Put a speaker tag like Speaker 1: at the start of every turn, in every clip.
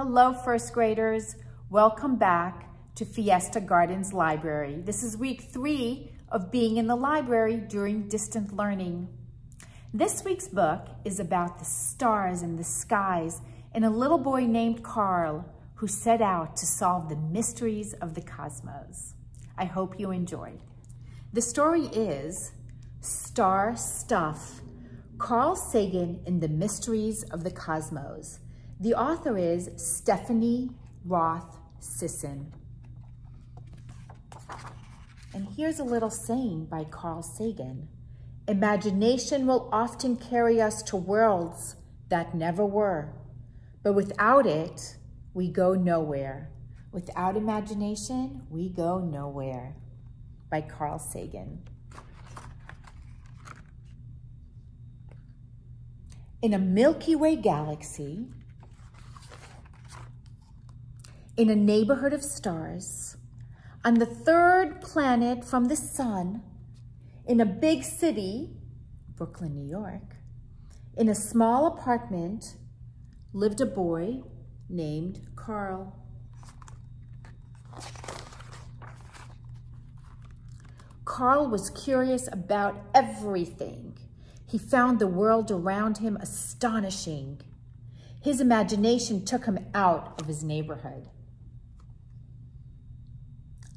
Speaker 1: Hello, first graders. Welcome back to Fiesta Gardens Library. This is week three of being in the library during distant learning. This week's book is about the stars in the skies and a little boy named Carl who set out to solve the mysteries of the cosmos. I hope you enjoyed. The story is Star Stuff, Carl Sagan and the Mysteries of the Cosmos. The author is Stephanie Roth Sisson. And here's a little saying by Carl Sagan. Imagination will often carry us to worlds that never were, but without it, we go nowhere. Without imagination, we go nowhere. By Carl Sagan. In a Milky Way galaxy, in a neighborhood of stars, on the third planet from the sun, in a big city, Brooklyn, New York, in a small apartment, lived a boy named Carl. Carl was curious about everything. He found the world around him astonishing. His imagination took him out of his neighborhood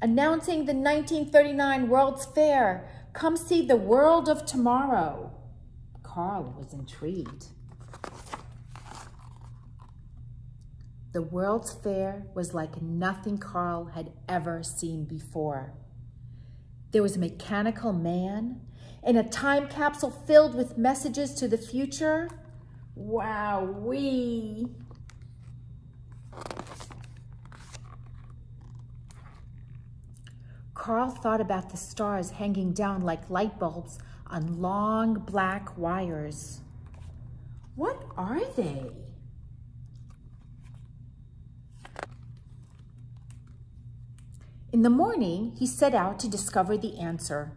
Speaker 1: announcing the 1939 World's Fair. Come see the world of tomorrow. Carl was intrigued. The World's Fair was like nothing Carl had ever seen before. There was a mechanical man in a time capsule filled with messages to the future. Wow, we. Carl thought about the stars hanging down like light bulbs on long black wires. What are they? In the morning, he set out to discover the answer.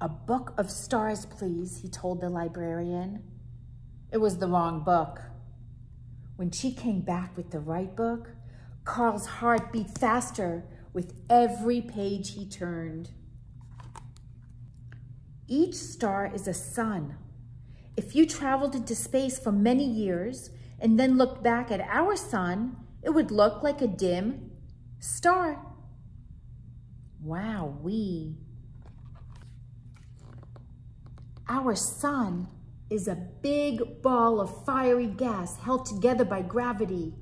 Speaker 1: A book of stars, please, he told the librarian. It was the wrong book. When she came back with the right book, Carl's heart beat faster with every page he turned. Each star is a sun. If you traveled into space for many years and then looked back at our sun, it would look like a dim star. Wow, we. Our sun is a big ball of fiery gas held together by gravity.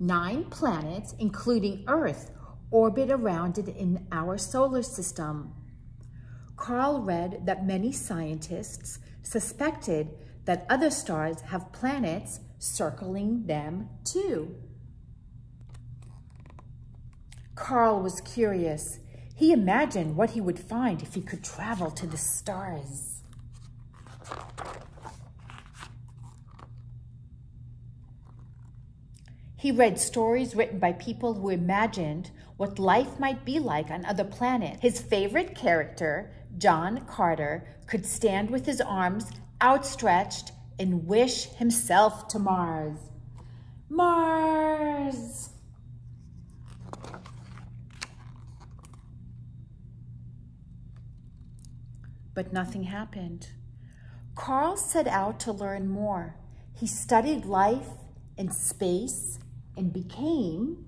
Speaker 1: Nine planets, including Earth, orbit around it in our solar system. Carl read that many scientists suspected that other stars have planets circling them too. Carl was curious. He imagined what he would find if he could travel to the stars. He read stories written by people who imagined what life might be like on other planets. His favorite character, John Carter, could stand with his arms outstretched and wish himself to Mars. Mars! But nothing happened. Carl set out to learn more. He studied life and space and became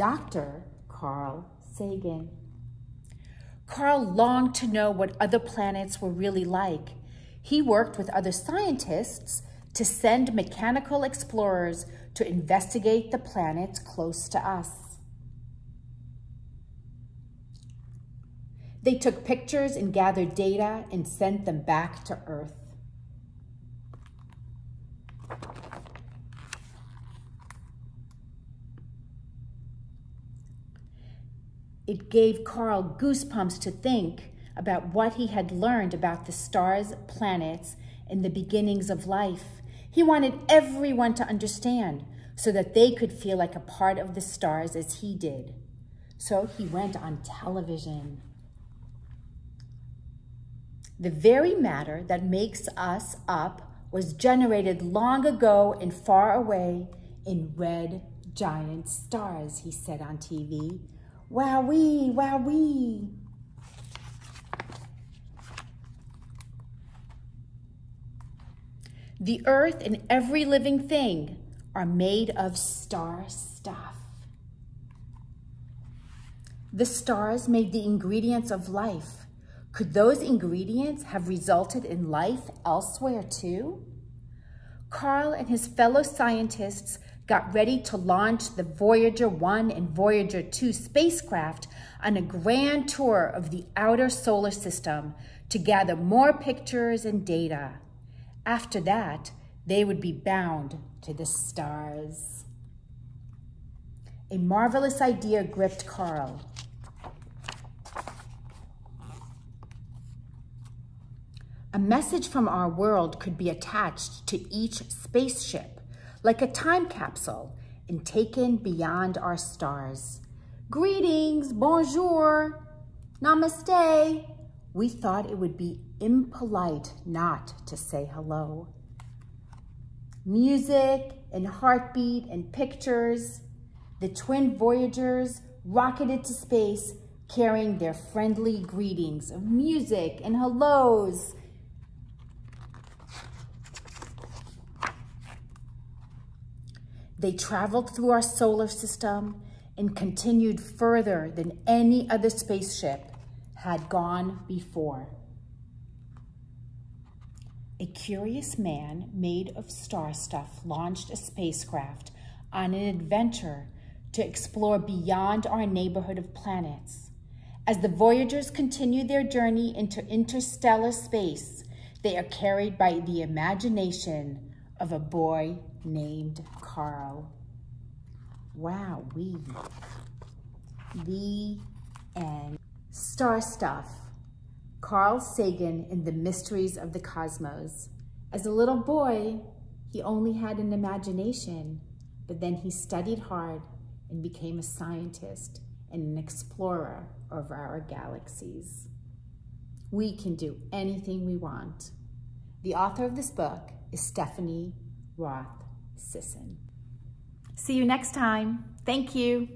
Speaker 1: Dr. Carl Sagan. Carl longed to know what other planets were really like. He worked with other scientists to send mechanical explorers to investigate the planets close to us. They took pictures and gathered data and sent them back to Earth. It gave Carl goosebumps to think about what he had learned about the stars, planets, and the beginnings of life. He wanted everyone to understand so that they could feel like a part of the stars as he did. So he went on television. The very matter that makes us up was generated long ago and far away in red giant stars, he said on TV. Wowee, wowee. The earth and every living thing are made of star stuff. The stars made the ingredients of life. Could those ingredients have resulted in life elsewhere too? Carl and his fellow scientists got ready to launch the Voyager 1 and Voyager 2 spacecraft on a grand tour of the outer solar system to gather more pictures and data. After that, they would be bound to the stars. A marvelous idea gripped Carl. A message from our world could be attached to each spaceship, like a time capsule, and taken beyond our stars. Greetings, bonjour, namaste. We thought it would be impolite not to say hello. Music and heartbeat and pictures. The twin Voyagers rocketed to space carrying their friendly greetings of music and hellos. They traveled through our solar system and continued further than any other spaceship had gone before. A curious man made of star stuff launched a spacecraft on an adventure to explore beyond our neighborhood of planets. As the Voyagers continue their journey into interstellar space, they are carried by the imagination of a boy named Carl. Wow, we. The end. Star Stuff Carl Sagan in The Mysteries of the Cosmos. As a little boy, he only had an imagination, but then he studied hard and became a scientist and an explorer of our galaxies. We can do anything we want. The author of this book is Stephanie Roth Sisson. See you next time. Thank you.